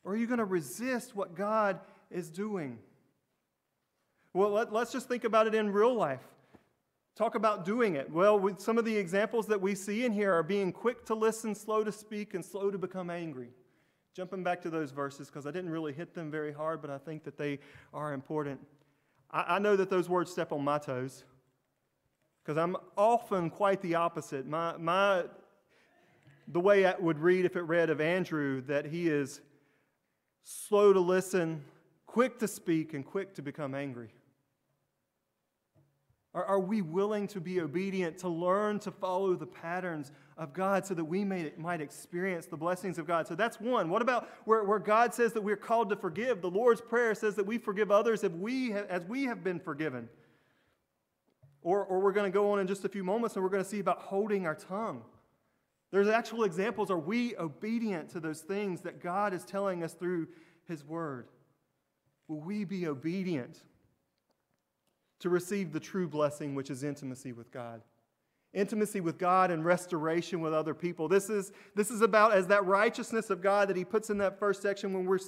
or are you going to resist what God is doing? Well, let, us just think about it in real life. Talk about doing it. Well, with some of the examples that we see in here are being quick to listen, slow to speak, and slow to become angry. Jumping back to those verses because I didn't really hit them very hard, but I think that they are important. I, I know that those words step on my toes because I'm often quite the opposite. My, my, the way I would read if it read of Andrew, that he is slow to listen, quick to speak, and quick to become angry. Are, are we willing to be obedient, to learn to follow the patterns of God so that we may, might experience the blessings of God? So that's one. What about where, where God says that we're called to forgive? The Lord's Prayer says that we forgive others if we, as we have been forgiven. Or, or we're going to go on in just a few moments and we're going to see about holding our tongue. There's actual examples. Are we obedient to those things that God is telling us through His Word? Will we be obedient to receive the true blessing, which is intimacy with God? Intimacy with God and restoration with other people. This is, this is about as that righteousness of God that he puts in that first section when we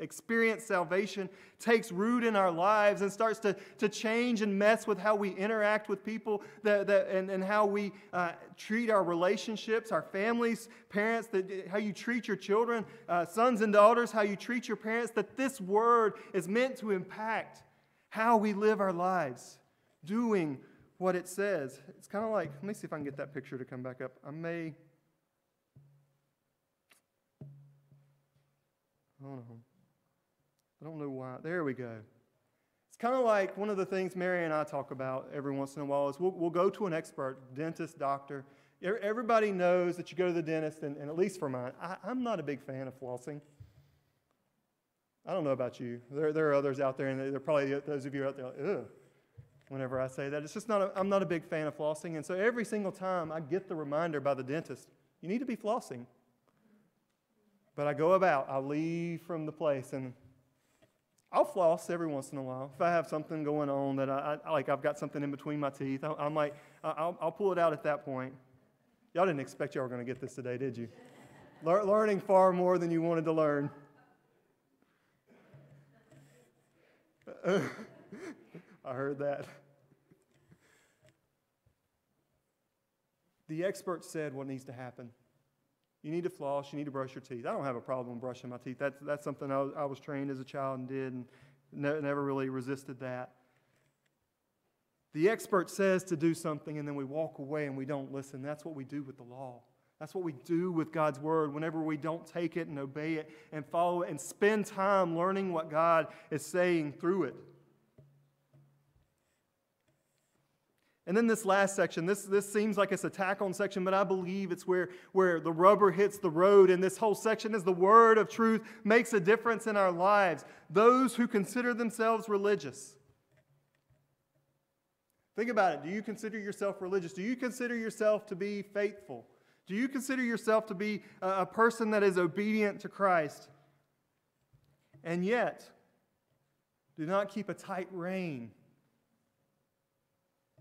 experience salvation takes root in our lives and starts to, to change and mess with how we interact with people that, that, and, and how we uh, treat our relationships, our families, parents, that, how you treat your children, uh, sons and daughters, how you treat your parents, that this word is meant to impact how we live our lives, doing what it says. It's kind of like, let me see if I can get that picture to come back up. I may. Hold on. I don't know why. There we go. It's kind of like one of the things Mary and I talk about every once in a while is we'll, we'll go to an expert, dentist, doctor. Everybody knows that you go to the dentist, and, and at least for mine, I, I'm not a big fan of flossing. I don't know about you. There, there are others out there, and there are probably those of you out there ugh whenever I say that. It's just not, I'm not a big fan of flossing. And so every single time I get the reminder by the dentist, you need to be flossing. But I go about, I leave from the place, and I'll floss every once in a while. If I have something going on that I, I like, I've got something in between my teeth, I, I might, I'll, I'll, pull it out at that point. Y'all didn't expect y'all were going to get this today, did you? Le- learning far more than you wanted to learn. [laughs] I heard that. The expert said what needs to happen. You need to floss, you need to brush your teeth. I don't have a problem brushing my teeth. That's, that's something I was, I was trained as a child and did, and ne- never really resisted that. The expert says to do something, and then we walk away and we don't listen. That's what we do with the law. That's what we do with God's word whenever we don't take it and obey it and follow it and spend time learning what God is saying through it. And then this last section, this, this seems like it's a tack on section, but I believe it's where, where the rubber hits the road. And this whole section is the word of truth makes a difference in our lives. Those who consider themselves religious. Think about it. Do you consider yourself religious? Do you consider yourself to be faithful? Do you consider yourself to be a, a person that is obedient to Christ? And yet, do not keep a tight rein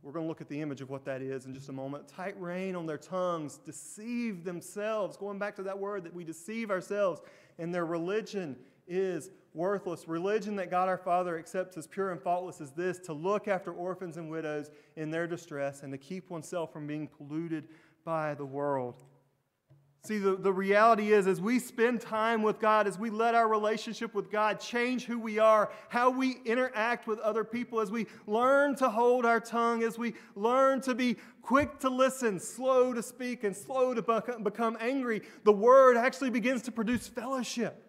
we're going to look at the image of what that is in just a moment. Tight rein on their tongues, deceive themselves. Going back to that word that we deceive ourselves, and their religion is worthless. Religion that God our Father accepts as pure and faultless is this to look after orphans and widows in their distress and to keep oneself from being polluted by the world. See, the, the reality is, as we spend time with God, as we let our relationship with God change who we are, how we interact with other people, as we learn to hold our tongue, as we learn to be quick to listen, slow to speak, and slow to become angry, the Word actually begins to produce fellowship.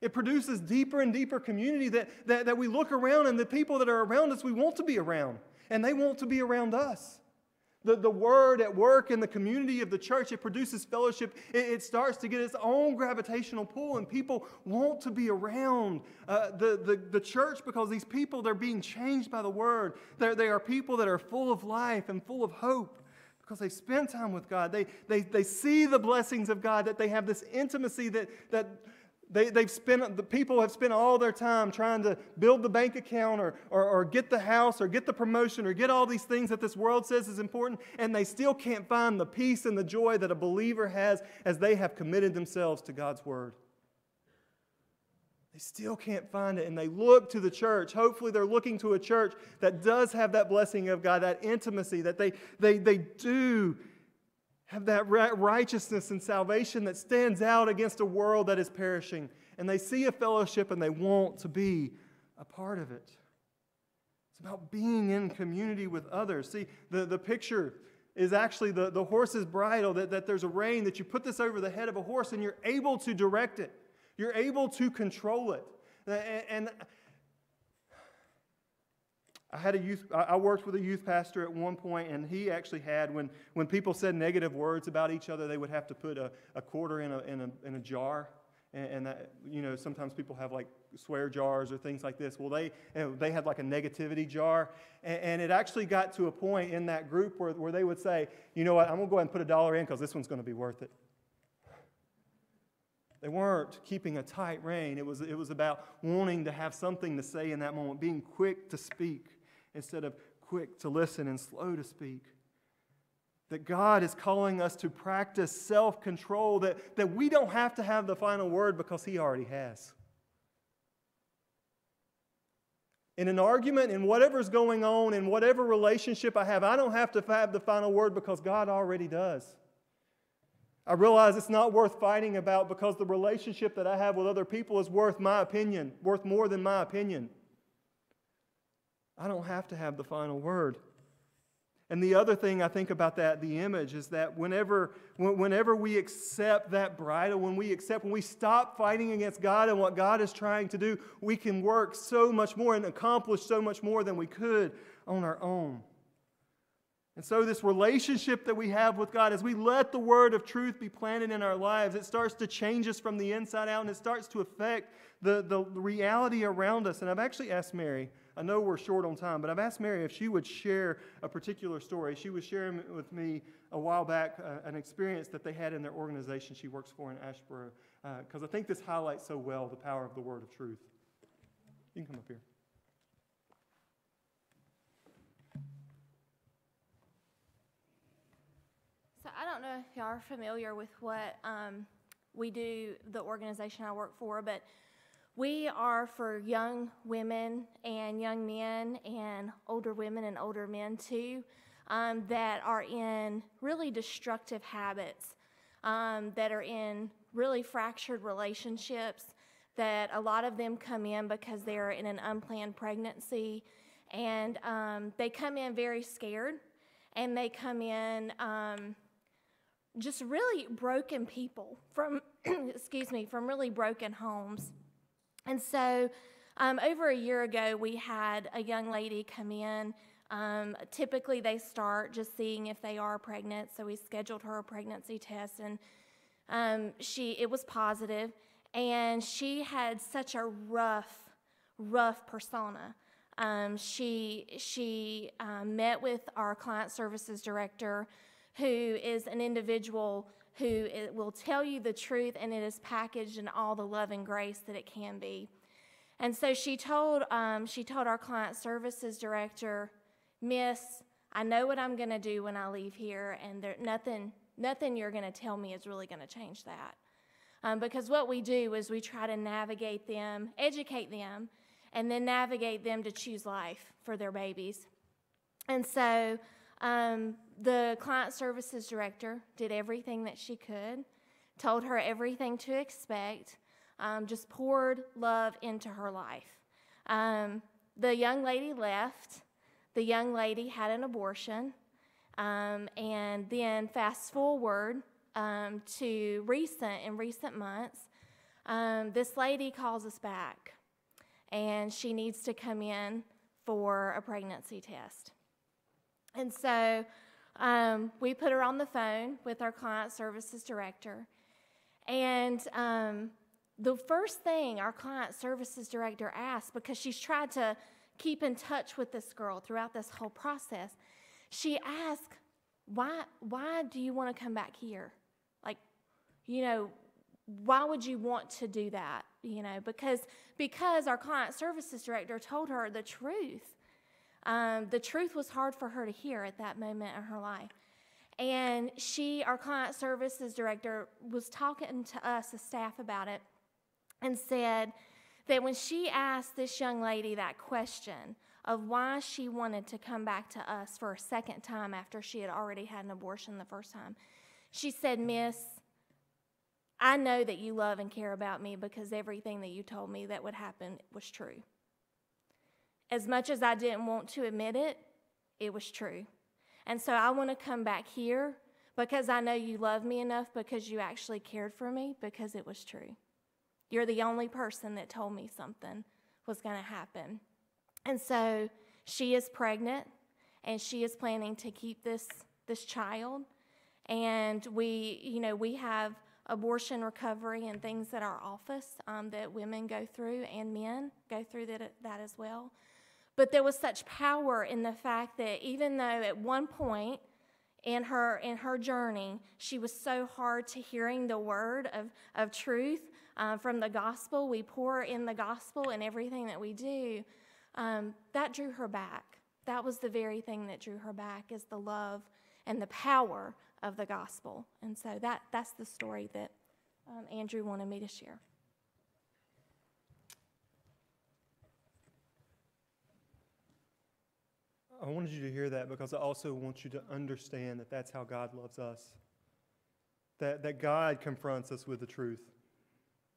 It produces deeper and deeper community that, that, that we look around and the people that are around us we want to be around, and they want to be around us. The, the word at work in the community of the church, it produces fellowship. It, it starts to get its own gravitational pull, and people want to be around uh, the, the, the church because these people, they're being changed by the word. They're, they are people that are full of life and full of hope because they spend time with God. They, they, they see the blessings of God, that they have this intimacy that, that they, they've spent, the people have spent all their time trying to build the bank account or, or, or get the house or get the promotion or get all these things that this world says is important, and they still can't find the peace and the joy that a believer has as they have committed themselves to God's word. They still can't find it, and they look to the church. Hopefully, they're looking to a church that does have that blessing of God, that intimacy, that they, they, they do have that righteousness and salvation that stands out against a world that is perishing. And they see a fellowship and they want to be a part of it. It's about being in community with others. See, the, the picture is actually the, the horse's bridle, that, that there's a rein, that you put this over the head of a horse and you're able to direct it, you're able to control it. And, and I had a youth, I worked with a youth pastor at one point, and he actually had, when, when people said negative words about each other, they would have to put a, a quarter in a, in, a, in a jar, and, and that, you know, sometimes people have like swear jars or things like this. Well, they, know, they had like a negativity jar. And, and, it actually got to a point in that group where, where they would say, you know what, I'm going to go ahead and put a dollar in because this one's going to be worth it. They weren't keeping a tight rein. It was, it was about wanting to have something to say in that moment, being quick to speak instead of quick to listen and slow to speak that God is calling us to practice self control, that, that we don't have to have the final word because He already has. In an argument, in whatever's going on, in whatever relationship I have, I don't have to have the final word because God already does. I realize it's not worth fighting about because the relationship that I have with other people is worth my opinion, worth more than my opinion. I don't have to have the final word. And the other thing I think about that, the image, is that whenever, whenever we accept that bridle, when we accept, when we stop fighting against God and what God is trying to do, we can work so much more and accomplish so much more than we could on our own. And so, this relationship that we have with God, as we let the word of truth be planted in our lives, it starts to change us from the inside out and it starts to affect the, the reality around us. And I've actually asked Mary I know we're short on time, but I've asked Mary if she would share a particular story. She was sharing with me a while back uh, an experience that they had in their organization she works for in Asheboro, because uh, I think this highlights so well the power of the word of truth. You can come up here. So I don't know if y'all are familiar with what um, we do, the organization I work for, but we are for young women and young men and older women and older men too um, that are in really destructive habits, um, that are in really fractured relationships, that a lot of them come in because they're in an unplanned pregnancy. And um, they come in very scared and they come in um, just really broken people from [clears throat] excuse me from really broken homes and so, um, over a year ago, we had a young lady come in. Um, typically, they start just seeing if they are pregnant. So we scheduled her a pregnancy test, and um, she it was positive. And she had such a rough, rough persona. Um, she she um, met with our client services director, who is an individual who will tell you the truth and it is packaged in all the love and grace that it can be. And so she told, um, she told our client services director, Miss, I know what I'm going to do when I leave here, and there, nothing, nothing you're going to tell me is really going to change that. Um, because what we do is we try to navigate them, educate them, and then navigate them to choose life for their babies. And so um, the client services director did everything that she could, told her everything to expect, um, just poured love into her life. Um, the young lady left. The young lady had an abortion. Um, and then, fast forward um, to recent, in recent months, um, this lady calls us back and she needs to come in for a pregnancy test. And so um, we put her on the phone with our client services director. And um, the first thing our client services director asked, because she's tried to keep in touch with this girl throughout this whole process, she asked, why, why do you want to come back here? Like, you know, why would you want to do that? You know, because because our client services director told her the truth. Um, the truth was hard for her to hear at that moment in her life. And she, our client services director, was talking to us, the staff, about it and said that when she asked this young lady that question of why she wanted to come back to us for a second time after she had already had an abortion the first time, she said, Miss, I know that you love and care about me because everything that you told me that would happen was true. As much as I didn't want to admit it, it was true. And so I want to come back here because I know you love me enough because you actually cared for me because it was true. You're the only person that told me something was going to happen. And so she is pregnant and she is planning to keep this this child and we you know we have abortion recovery and things at our office um, that women go through and men go through that, that as well. But there was such power in the fact that even though at one point in her in her journey she was so hard to hearing the word of, of truth uh, from the gospel we pour in the gospel in everything that we do um, that drew her back. That was the very thing that drew her back is the love and the power of the gospel. And so that that's the story that um, andrew wanted me to share I wanted you to hear that because I also want you to understand that that's how God loves us. That, that God confronts us with the truth.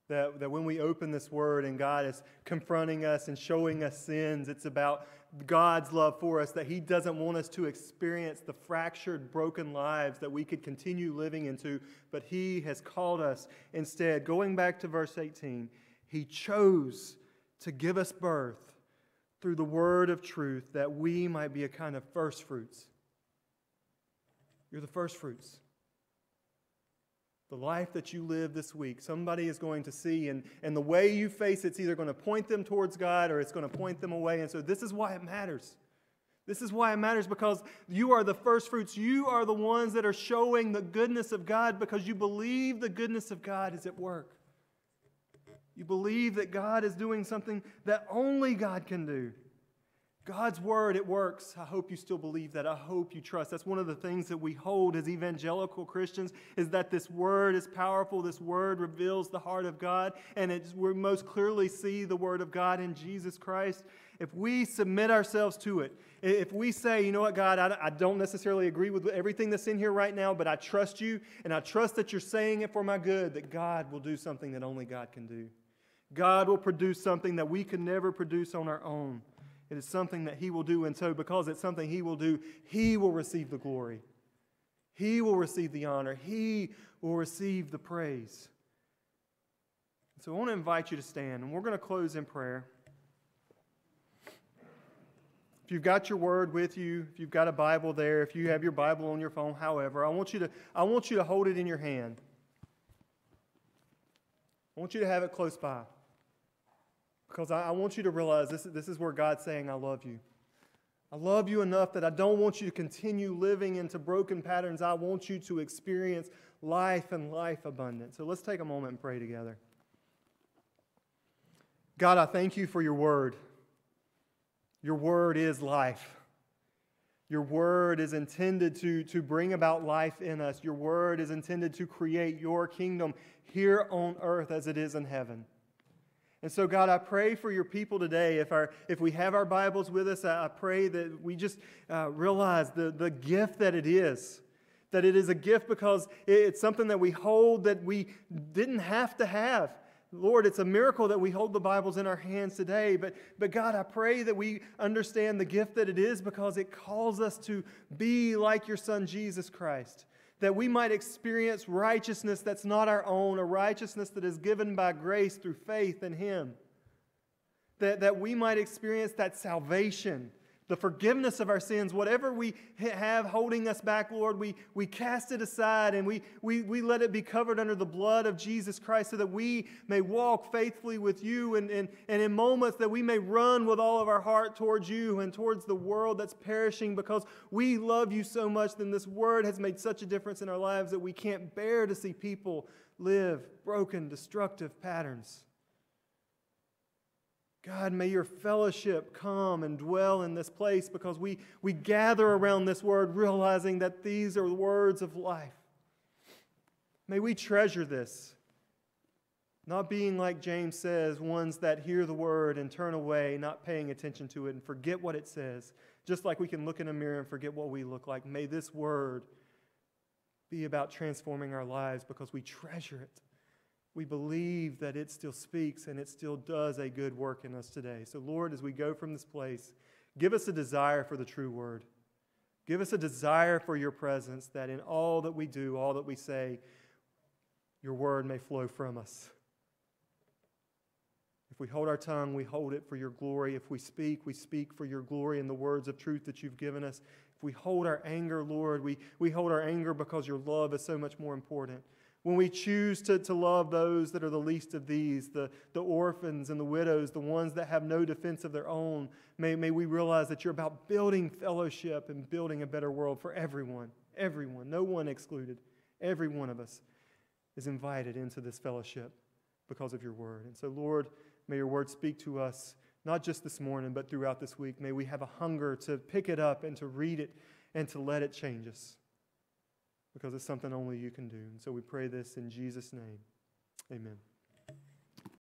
That, that when we open this word and God is confronting us and showing us sins, it's about God's love for us, that He doesn't want us to experience the fractured, broken lives that we could continue living into, but He has called us instead. Going back to verse 18, He chose to give us birth through the word of truth that we might be a kind of first fruits. You're the first fruits. The life that you live this week, somebody is going to see, and, and the way you face it's either going to point them towards God or it's going to point them away. And so, this is why it matters. This is why it matters because you are the first fruits. You are the ones that are showing the goodness of God because you believe the goodness of God is at work. You believe that God is doing something that only God can do. God's word, it works. I hope you still believe that. I hope you trust. That's one of the things that we hold as evangelical Christians is that this word is powerful. This word reveals the heart of God, and we most clearly see the word of God in Jesus Christ. If we submit ourselves to it, if we say, you know what, God, I, I don't necessarily agree with everything that's in here right now, but I trust you, and I trust that you're saying it for my good, that God will do something that only God can do. God will produce something that we can never produce on our own. It is something that He will do, and so because it's something He will do, He will receive the glory. He will receive the honor. He will receive the praise. So I want to invite you to stand, and we're going to close in prayer. If you've got your word with you, if you've got a Bible there, if you have your Bible on your phone, however, I want you to, I want you to hold it in your hand. I want you to have it close by. Because I, I want you to realize this, this is where God's saying, I love you. I love you enough that I don't want you to continue living into broken patterns. I want you to experience life and life abundant. So let's take a moment and pray together. God, I thank you for your word. Your word is life. Your word is intended to, to bring about life in us. Your word is intended to create your kingdom here on earth as it is in heaven. And so, God, I pray for your people today. If, our, if we have our Bibles with us, I, I pray that we just uh, realize the, the gift that it is. That it is a gift because it's something that we hold that we didn't have to have. Lord, it's a miracle that we hold the Bibles in our hands today. But, but God, I pray that we understand the gift that it is because it calls us to be like your Son, Jesus Christ that we might experience righteousness that's not our own, a righteousness that is given by grace through faith in Him. That, that we might experience that salvation the forgiveness of our sins, whatever we have holding us back, Lord, we, we cast it aside and we, we, we let it be covered under the blood of Jesus Christ so that we may walk faithfully with you and, and, and in moments that we may run with all of our heart towards you and towards the world that's perishing because we love you so much. Then this word has made such a difference in our lives that we can't bear to see people live broken, destructive patterns. God, may your fellowship come and dwell in this place because we, we gather around this word realizing that these are the words of life. May we treasure this, not being like James says, ones that hear the word and turn away, not paying attention to it and forget what it says, just like we can look in a mirror and forget what we look like. May this word be about transforming our lives because we treasure it we believe that it still speaks and it still does a good work in us today. So, Lord, as we go from this place, give us a desire for the true word. Give us a desire for your presence that in all that we do, all that we say, your word may flow from us. If we hold our tongue, we hold it for your glory. If we speak, we speak for your glory and the words of truth that you've given us. If we hold our anger, Lord, we, we hold our anger because your love is so much more important. When we choose to, to love those that are the least of these, the, the orphans and the widows, the ones that have no defense of their own, may, may we realize that you're about building fellowship and building a better world for everyone. Everyone, no one excluded. Every one of us is invited into this fellowship because of your word. And so, Lord, may your word speak to us, not just this morning, but throughout this week. May we have a hunger to pick it up and to read it and to let it change us because it's something only you can do. And so we pray this in Jesus' name. Amen.